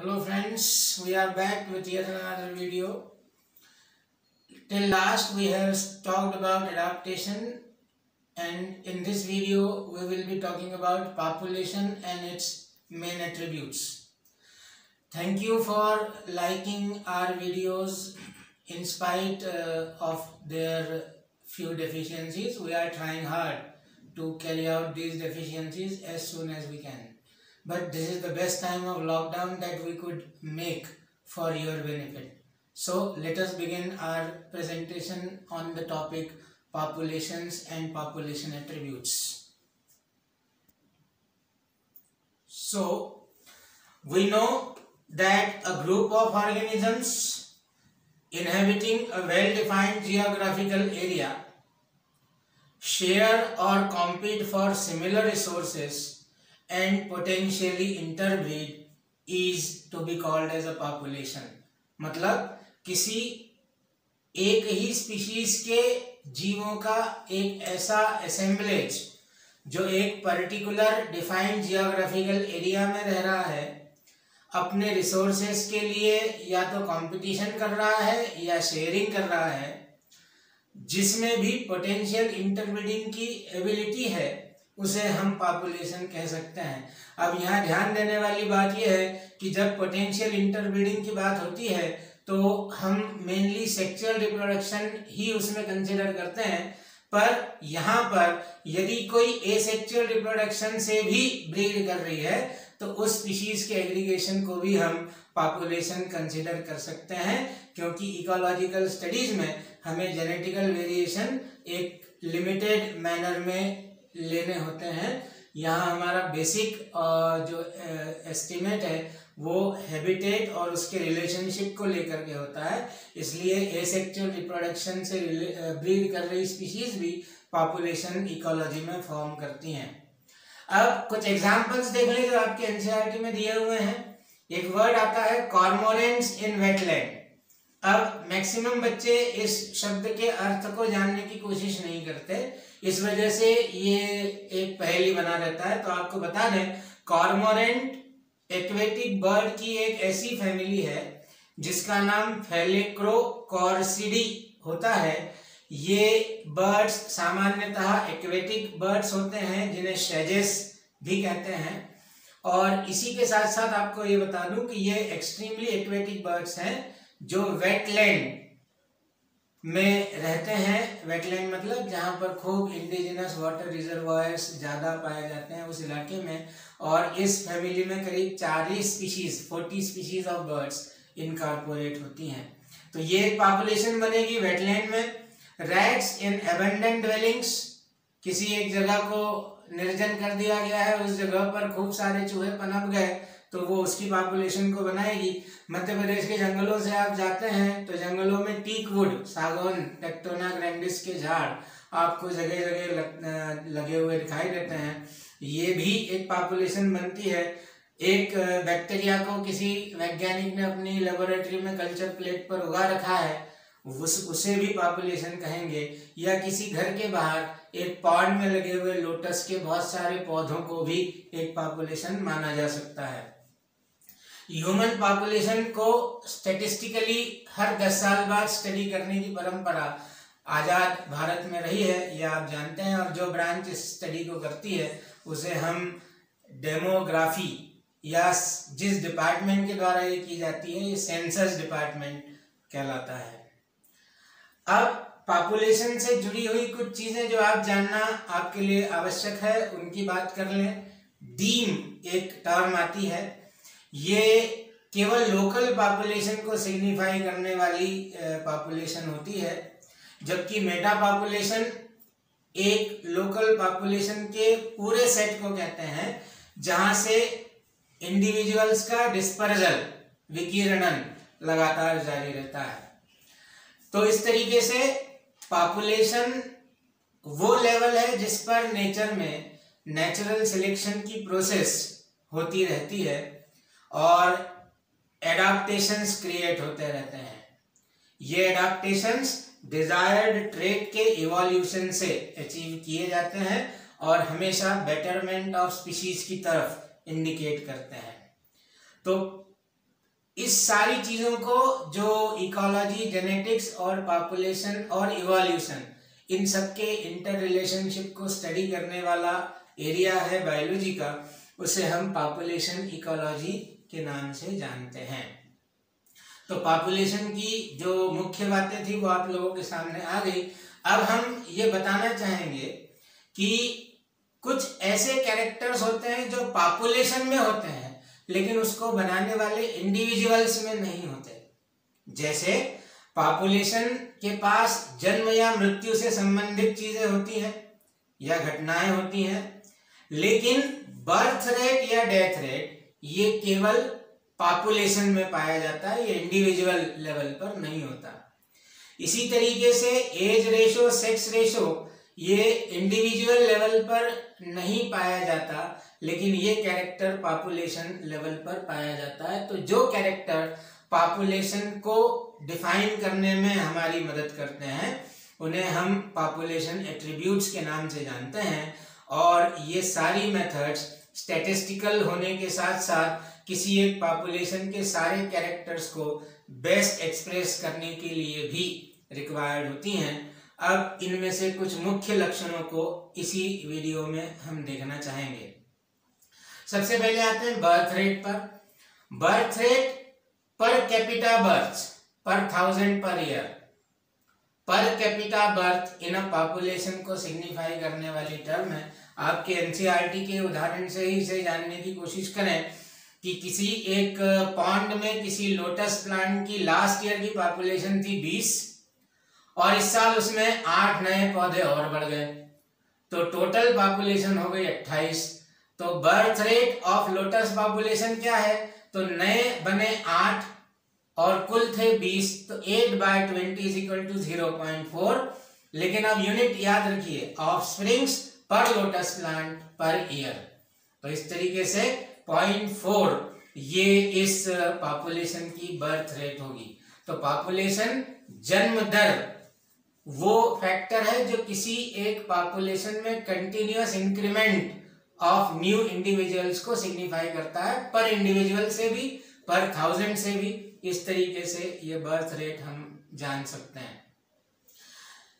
Hello friends, we are back with yet another video. Till last we have talked about adaptation and in this video we will be talking about population and its main attributes. Thank you for liking our videos in spite uh, of their few deficiencies. We are trying hard to carry out these deficiencies as soon as we can but this is the best time of lockdown that we could make for your benefit. So let us begin our presentation on the topic populations and population attributes. So we know that a group of organisms inhabiting a well-defined geographical area share or compete for similar resources and potentially interbreed is to be called as a population. मतलब किसी एक ही species के जीवों का एक ऐसा assemblage जो एक पर्टिकुलर डिफाइंड जियोग्राफिकल एरिया में रह रहा है, अपने रिसोर्सेस के लिए या तो कंपटीशन कर रहा है या शेयरिंग कर रहा है, जिसमें भी पोटेंशियल इंटरब्रीडिंग की एबिलिटी है उसे हम पॉपुलेशन कह सकते हैं। अब यहाँ ध्यान देने वाली बात यह है कि जब पोटेंशियल इंटरब्रीडिंग की बात होती है तो हम मेनली सेक्सुअल रिप्रोडक्शन ही उसमें कंसिडर करते हैं। पर यहाँ पर यदि कोई एसेक्सुअल रिप्रोडक्शन से भी ब्रीड कर रही है तो उस स्पीशीज के एग्रीगेशन को भी हम पॉपुलेशन कंसिडर कर सकते हैं, क्योंकि इकोलॉजिकल स्टडीज़ में हमें जेनेटिकल वेरिएशन एक लिमिटेड मैनर में लेने होते हैं। यहाँ हमारा बेसिक जो एस्टिमेट है, वो हैबिटेट और उसके रिलेशनशिप को लेकर के होता है। इसलिए एसेक्चुअल रिप्रोडक्शन से ब्रीड कर रही स्पीशीज भी पॉपुलेशन इकोलॉजी में फॉर्म करती हैं। अब कुछ एग्जांपल्स देख लें जो आपके एनसीईआरटी में दिए हुए हैं। एक वर्ड आता है कॉर्मोरेंट्स इन वेटलैंड अब मैक्सिमम बच्चे इस शब्द के अर्थ को जानने की कोशिश नहीं करते। इस वजह से ये एक पहली बना रहता है। तो आपको बता दें, कॉर्मोरेंट एक्वेटिक बर्ड की एक ऐसी फैमिली है, जिसका नाम फेलिक्रो कॉर्सिडी होता है। ये बर्ड्स सामान्यतः एक्वेटिक बर्ड्स होते हैं, जिन्हें शेजेस भी कहते हैं। और इसी के साथ साथ आपको ये बता दूँ कि ये एक्सट्रीमली एक्वेटिक बर्ड्स हैं। जो वेटलैंड में रहते हैं वेटलैंड मतलब जहाँ पर खूब इंडिजिनस वाटर रिजर्वायर्स ज़्यादा पाए जाते हैं उस इलाके में और इस फैमिली में करीब चालीस species forty species of birds incorporate होती हैं। तो ये एक पॉपुलेशन बनेगी वेटलैंड में। रैट्स इन एबेंडेंट ड्वेलिंग्स किसी एक जगह को निर्जन कर दिया गया है, उस जगह पर खूब सारे चूहे पनप गए। तो वो उसकी पॉपुलेशन को बनाएगी। मध्य प्रदेश के जंगलों से आप जाते हैं तो जंगलों में टीक वुड सागौन टेक्टोना ग्रैंडिस के झाड़ आपको जगह जगह लगे हुए दिखाई देते हैं। ये भी एक पॉपुलेशन बनती है। एक बैक्टीरिया को किसी वैज्ञानिक ने अपनी लेबोरेटरी में कल्चर प्लेट पर उगा रखा है, उस, उसे भी पॉपुलेशन कहेंगे। या किसी घर के बाहर, एक पॉड में लगे हुए लोटस के बहुत सारे पौधों को भी एक पॉपुलेशन माना जा सकता है। ह्यूमन पॉपुलेशन को स्टेटिस्टिकली हर दस साल बाद स्टडी करने की परंपरा आज़ाद भारत में रही है यह आप जानते हैं, और जो ब्रांच इस स्टडी को करती है, उसे हम डेमोग्राफी या जिस डिपार्टमेंट के द्वारा ये की जाती है, ये सेंसस डिपार्टमेंट कहलाता है। अब पॉपुलेशन से जुड़ी हुई कुछ चीज़ें जो आप जानना आपके लिए आवश्यक है, उनकी बात कर लें। डीम एक टर्म आती है ये केवल लोकल पॉपुलेशन को सिग्निफाई करने वाली पॉपुलेशन होती है, जबकि मेटा पॉपुलेशन एक लोकल पॉपुलेशन के पूरे सेट को कहते हैं, जहाँ से इंडिविजुअल्स का डिस्पर्जल विकिरणन लगातार जारी रहता है। तो इस तरीके से पॉपुलेशन वो लेवल है जिस पर नेचर में नेचुरल सिलेक्शन की प्रोसेस होती रहती है। और एडाप्टेशंस क्रिएट होते रहते हैं। ये एडाप्टेशंस डिजायर्ड ट्रेट के इवोल्यूशन से अचीव किए जाते हैं और हमेशा बेटरमेंट ऑफ़ स्पीशीज की तरफ़ इंडिकेट करते हैं। तो इस सारी चीज़ों को जो इकोलॉजी जेनेटिक्स और पॉपुलेशन और इवोल्यूशन इन सब के इंटर रिलेशनशिप को स्टडी करने वाला एरिया है बायोलॉजी का, उसे हम पॉपुलेशन इकोलॉजी के नाम से जानते हैं। तो पॉपुलेशन की जो मुख्य बातें थी वो आप लोगों के सामने आ गई। अब हम ये बताना चाहेंगे कि कुछ ऐसे कैरेक्टर्स होते हैं जो पॉपुलेशन में होते हैं, लेकिन उसको बनाने वाले इंडिविजुअल्स में नहीं होते। जैसे पॉपुलेशन के पास जन्म या मृत्यु से संबंधित चीज़ें होती हैं या घटनाएँ होती हैं, लेकिन बर्थ रेट या डेथ रेट ये केवल पॉपुलेशन में पाया जाता है, ये इंडिविजुअल लेवल पर नहीं होता। इसी तरीके से एज रेशो सेक्स रेशो ये इंडिविजुअल लेवल पर नहीं पाया जाता, लेकिन ये कैरेक्टर पॉपुलेशन लेवल पर पाया जाता है। तो जो कैरेक्टर पॉपुलेशन को डिफाइन करने में हमारी मदद करते हैं, उन्हें हम पॉपुलेशन एट्रीब्यूट्स के नाम से जानते हैं, और ये सारी मेथड्स स्टैटिस्टिकल होने के साथ साथ किसी एक पॉपुलेशन के सारे कैरेक्टर्स को बेस्ट एक्सप्रेस करने के लिए भी रिक्वायर्ड होती हैं। अब इनमें से कुछ मुख्य लक्षणों को इसी वीडियो में हम देखना चाहेंगे। सबसे पहले आते हैं बर्थ रेट पर। Birth rate per capita birth per thousand per year per capita birth in a population को सिग्निफाई करने वाली टर्म है। आपके एनसीईआरटी के उदाहरण से ही इसे जानने की कोशिश करें कि किसी एक पॉन्ड में किसी लोटस प्लांट की लास्ट ईयर की पॉपुलेशन थी बीस और इस साल उसमें आठ नए पौधे और बढ़ गए। तो टोटल पॉपुलेशन हो गई अट्ठाईस। तो birth rate of lotus population क्या है? तो नए बने आठ और कुल थे बीस। तो eight by twenty is equal to zero point four लेकिन अब यूनिट याद रखिए offsprings per lotus plant per year तो इस तरीके से पॉइंट फोर ये इस पॉपुलेशन की बर्थ रेट होगी। तो पॉपुलेशन जन्म दर, वो फैक्टर है जो किसी एक पॉपुलेशन में continuous increment of new individuals को सिग्निफाई करता है पर इंडिविजुअल से भी पर थाउज़ेंड से भी। इस तरीके से ये बर्थ रेट हम जान सकते हैं।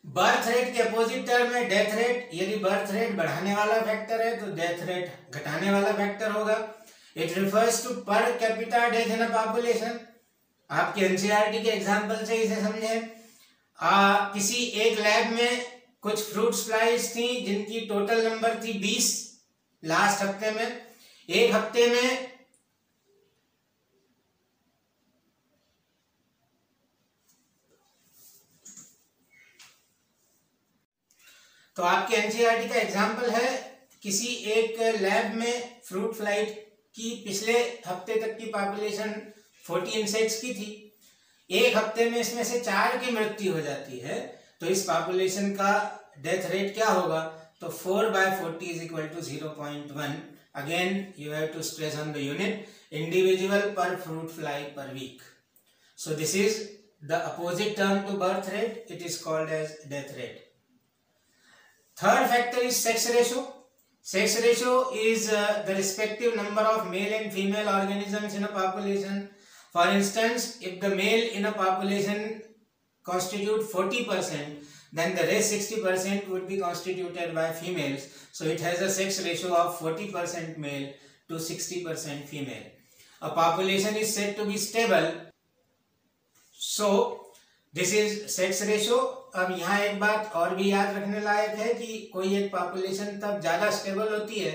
बर्थ रेट के अपोजिट टर्म है डेथ रेट यदि बर्थ रेट बढ़ाने वाला फैक्टर है तो डेथ रेट घटाने वाला फैक्टर होगा। It refers to per capita death in population आपके एनसीआरटी के एग्जांपल से इसे समझे। आ, किसी एक लैब में कुछ फ्रूट फ्लाइज थी जिनकी टोटल नंबर थी बीस लास्ट हफ़्ते में। एक हफ़्ते में तो आपके एनसीआरटी का एग्जांपल है, किसी एक लैब में फ्रूट फ़्लाइट की पिछले हफ़्ते तक की पॉपुलेशन फोर्टी इंसेक्ट्स की थी। एक हफ़्ते में इसमें से चार की मृत्यु हो जाती है तो इस पॉपुलेशन का डेथ रेट क्या होगा? तो four by forty is equal to zero point one again you have to stress on the unit individual per fruit fly per week so this is the opposite term to birth rate it is called age death rate Third factor is sex ratio. Sex ratio is uh, the respective number of male and female organisms in a population. For instance, if the male in a population constitute 40%, then the rest 60% would be constituted by females. So it has a sex ratio of 40% male to 60% female. A population is said to be stable. So this is sex ratio अब यहाँ एक बात और भी याद रखने लायक है कि कोई एक पॉपुलेशन तब ज़्यादा स्टेबल होती है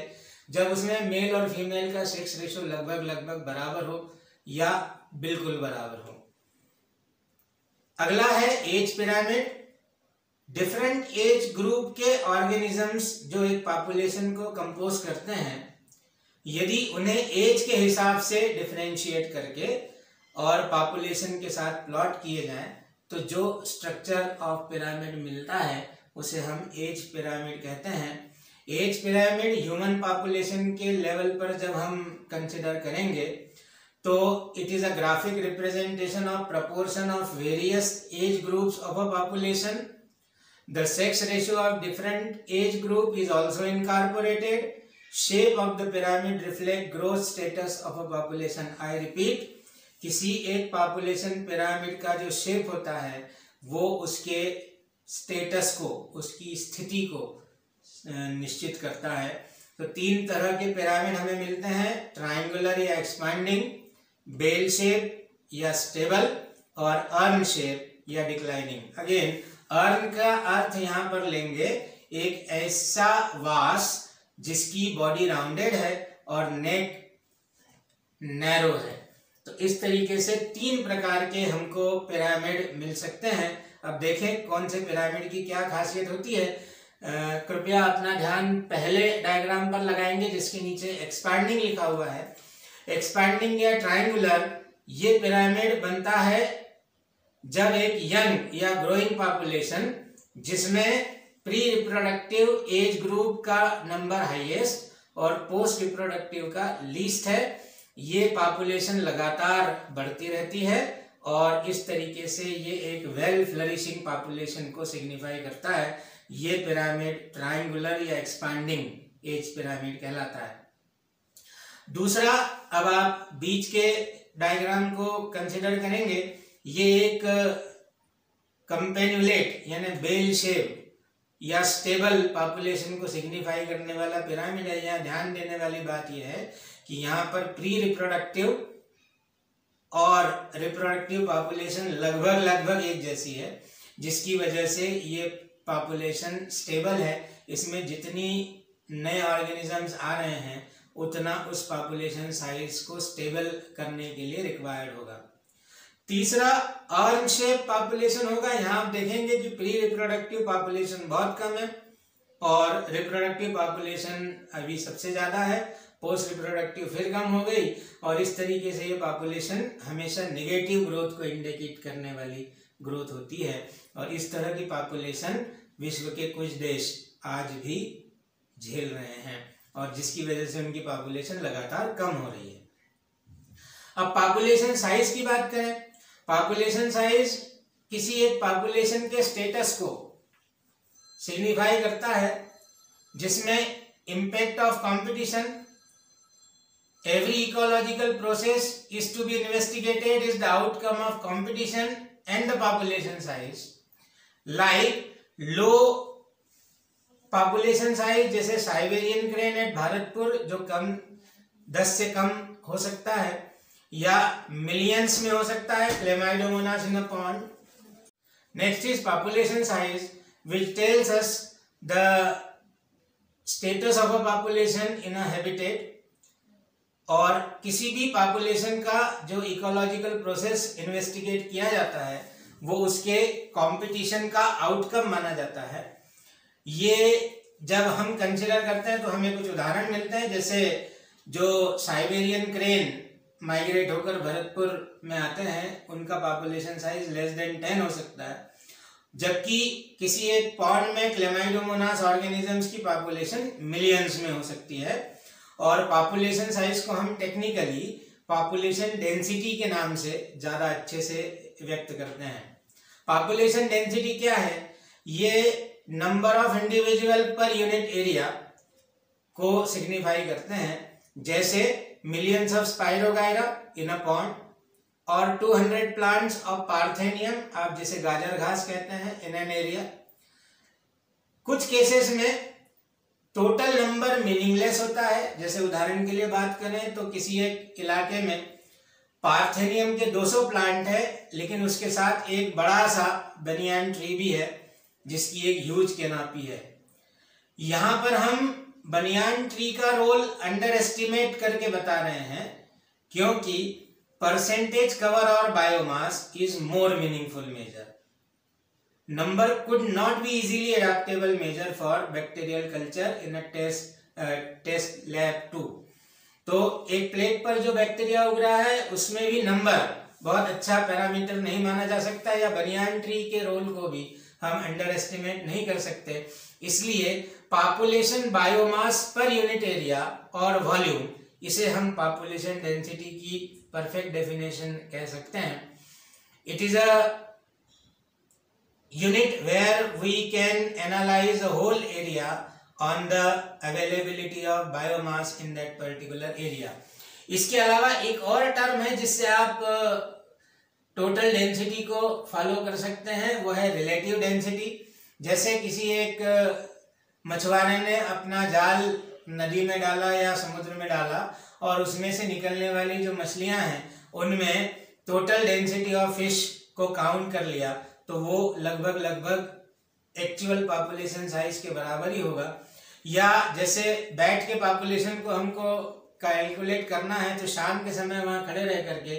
जब उसमें मेल और फीमेल का सेक्स रेशो लगभग लगभग बराबर हो या बिल्कुल बराबर हो। अगला है age pyramid different age group के ऑर्गेनिजम्स जो एक पॉपुलेशन को कंपोज करते हैं, यदि उन्हें एज के हिसाब से डिफ्रेंशिएट करके और पॉपुलेशन के साथ प्लॉट किए जाएँ तो जो स्ट्रक्चर ऑफ़ पिरामिड मिलता है, उसे हम एज पिरामिड कहते हैं। एज पिरामिड ह्यूमन पॉपुलेशन के लेवल पर जब हम कंसिडर करेंगे तो it is a graphic representation of proportion of various age groups of a population the sex ratio of different age group is also incorporated shape of the pyramid reflect growth status of a population I repeat किसी एक population pyramid का जो shape होता है, वो उसके status को, उसकी स्थिति को निश्चित करता है। तो तीन तरह के पिरामिड हमें मिलते हैं ट्राइंगुलर या एक्सपांडिंग बेल शेप या स्टेबल और अर्न शेप या डिक्लाइनिंग अगेन अर्न का अर्थ यहाँ पर लेंगे, एक ऐसा वास जिसकी बॉडी राउंडेड है और नेक नैरो है। तो इस तरीके से तीन प्रकार के हमको पिरामिड मिल सकते हैं। अब देखें कौन से पिरामिड की क्या खासियत होती है। कृपया अपना ध्यान पहले डायग्राम पर लगाएँगे जिसके नीचे एक्सपैंडिंग लिखा हुआ है। एक्सपैंडिंग या ट्राइंगुलर ये पिरामिड बनता है जब एक यंग या ग्रोइंग पॉपुलेशन जिसमें प्री रिप्रोडक्टिव एज ग्रुप का नंबर हाईएस्ट और पोस्ट रिप्रोडक्टिव का लीस्ट है। ये पॉपुलेशन लगातार बढ़ती रहती है और इस तरीके से ये एक वेल फ्लरिशिंग पॉपुलेशन को सिग्निफाई करता है। ये पिरामिड ट्राइंगुलर या एक्सपांडिंग एज पिरामिड कहलाता है। दूसरा, अब आप बीच के डायग्राम को कंसिडर करेंगे, ये एक कंपेन्युलेट यानी बेल शेप या स्टेबल पॉपुलेशन को सिग्निफाई करने वाला पिरामिड है। यहाँ ध्यान देने वाली बात यह है कि यहाँ पर प्री रिप्रोडक्टिव और रिप्रोडक्टिव पॉपुलेशन लगभग लगभग एक जैसी है, जिसकी वजह से ये पॉपुलेशन स्टेबल है। इसमें जितनी नए ऑर्गेनिजम्स आ रहे हैं, उतना उस पॉपुलेशन साइज़ को स्टेबल करने के लिए रिक्वायर्ड होगा। तीसरा आर्म शेप पॉपुलेशन होगा। यहाँ आप देखेंगे कि प्री रिप्रोडक्टिव पॉपुलेशन बहुत कम है और रिप्रोडक्टिव पॉपुलेशन अभी सबसे ज़्यादा है। पोस्ट रिप्रोडक्टिव फिर कम हो गई और इस तरीके से ये पॉपुलेशन हमेशा नेगेटिव ग्रोथ को इंडिकेट करने वाली ग्रोथ होती है और इस तरह की पॉपुलेशन विश्व के कुछ देश आज भी झेल रहे हैं और जिसकी वजह से उनकी पॉपुलेशन लगातार कम हो रही है। अब पॉपुलेशन साइज़ की बात करें पॉपुलेशन साइज़ किसी एक पॉपुलेशन के स्टेटस को सिग्निफाई करता है जिसमें impact of competition every ecological process is to be investigated is the outcome of competition and the population size like low population size जैसे साइबेरियन क्रेन एट भारतपुर जो कम, दस से कम हो सकता है, या मिलियंस में हो सकता है Chlamydomonas in a pond next is population size which tells us the status of a population in a habitat और किसी भी पॉपुलेशन का जो इकोलॉजिकल प्रोसेस इन्वेस्टिगेट किया जाता है, वो उसके कंपटीशन का आउटकम माना जाता है। ये जब हम कंसिडर करते हैं तो हमें कुछ उदाहरण मिलते हैं, जैसे जो साइबेरियन क्रेन माइग्रेट होकर भरतपुर में आते हैं, उनका population size less than ten हो सकता है। जबकि किसी एक पॉन्ड में क्लेमाइडोमोनास ऑर्गेनिजम्स की पॉपुलेशन मिलियंस में हो सकती है। और पॉपुलेशन साइज़ को हम टेक्निकली पॉपुलेशन डेंसिटी के नाम से ज़्यादा अच्छे से व्यक्त करते हैं। पॉपुलेशन डेंसिटी क्या है? ये number of individual per unit area को सिग्निफाई करते हैं। जैसे millions of spirogyra in a pond और 200 plants of parthenium, आप जिसे गाजर घास कहते हैं इन एन एरिया कुछ केसेस में टोटल नंबर मीनिंगलेस होता है। जैसे उदाहरण के लिए बात करें तो किसी एक इलाके में पार्थेनियम के 200 प्लांट है, लेकिन उसके साथ एक बड़ा सा बनियान ट्री भी है, जिसकी एक ह्यूज केनापी है। यहाँ पर हम बनियान ट्री का रोल अंडर एस्टिमेट करके बता रहे हैं, क्योंकि परसेंटेज कवर और biomass is more meaningful measure number could not be easily adaptable measure for bacterial culture in a test test lab to तो एक प्लेट पर जो बैक्टीरिया उग रहा है, उसमें भी नंबर बहुत अच्छा पैरामीटर नहीं माना जा सकता या बनियान ट्री के रोल को भी हम अंडर एस्टिमेट नहीं कर सकते। इसलिए population biomass per unit area और वॉल्यूम इसे हम पॉपुलेशन डेंसिटी की परफेक्ट डेफिनेशन कह सकते हैं। It is a unit where we can analyse a whole area on the availability of biomass in that particular area इसके अलावा एक और टर्म है जिससे आप टोटल डेंसिटी को फॉलो कर सकते हैं, वो है रिलेटिव डेंसिटी जैसे किसी एक मछुआरे ने अपना जाल नदी में डाला या समुद्र में डाला और उसमें से निकलने वाली जो मछलियाँ हैं, उनमें टोटल डेंसिटी ऑफ़ फ़िश को काउंट कर लिया। तो वो लगभग लगभग एक्चुअल पॉपुलेशन साइज़ के बराबर ही होगा। या जैसे बैट के पॉपुलेशन को हमको कैलकुलेट करना है तो शाम के समय वहाँ खड़े रह करके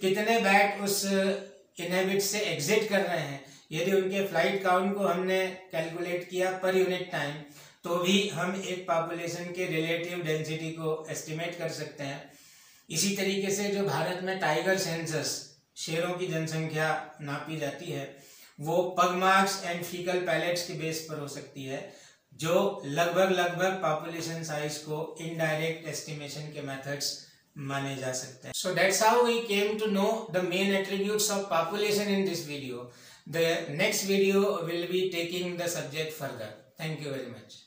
कितने बैट उस इनहेबिट से एग्जिट कर रहे हैं। यदि उनके फ़्लाइट काउंट को हमने कैलकुलेट किया पर यूनिट टाइम तो भी हम एक पॉपुलेशन के रिलेटिव डेंसिटी को एस्टिमेट कर सकते हैं। इसी तरीके से जो भारत में टाइगर सेंसस शेरों की जनसंख्या नापी जाती है, वो pug marks and faecal pellets के बेस पर हो सकती है, जो लगभग लगभग पॉपुलेशन साइज़ को इनडायरेक्ट एस्टिमेशन के मेथड्स माने जा सकते हैं। So that's how we came to know the main attributes of population in this video the next video will be taking the subject further thank you very much